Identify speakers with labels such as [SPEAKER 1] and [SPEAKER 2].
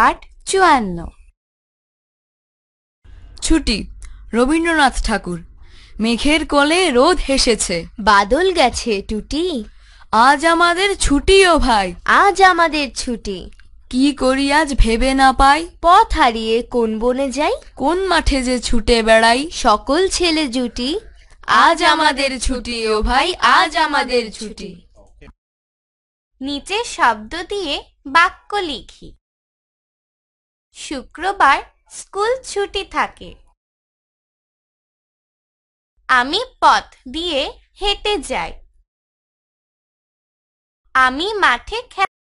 [SPEAKER 1] পাঠ চুয়ান্ন।
[SPEAKER 2] ছুটি রবীন্দ্রনাথ ঠাকুর। মেঘের কোলে রোদ হেসেছে।
[SPEAKER 1] বাদল গেছে টুটি।
[SPEAKER 2] আজ আমাদের ছুটি ও ভাই।
[SPEAKER 1] আজ আমাদের ছুটি।
[SPEAKER 2] কি করি আজ ভেবে না পাই।
[SPEAKER 1] পথ হারিয়ে কোন বনে যাই।
[SPEAKER 2] কোন মাঠে যে ছুটে বেড়াই।
[SPEAKER 1] সকল ছেলে জুটি।
[SPEAKER 2] আজ আমাদের ছুটি ও ভাই আজ আমাদের ছুটি।
[SPEAKER 1] নিচে শব্দ দিয়ে বাক্য লিখি। শুক্রবার স্কুল ছুটি থাকে। আমি পথ দিয়ে হেঁটে যাই। আমি মাঠে খে-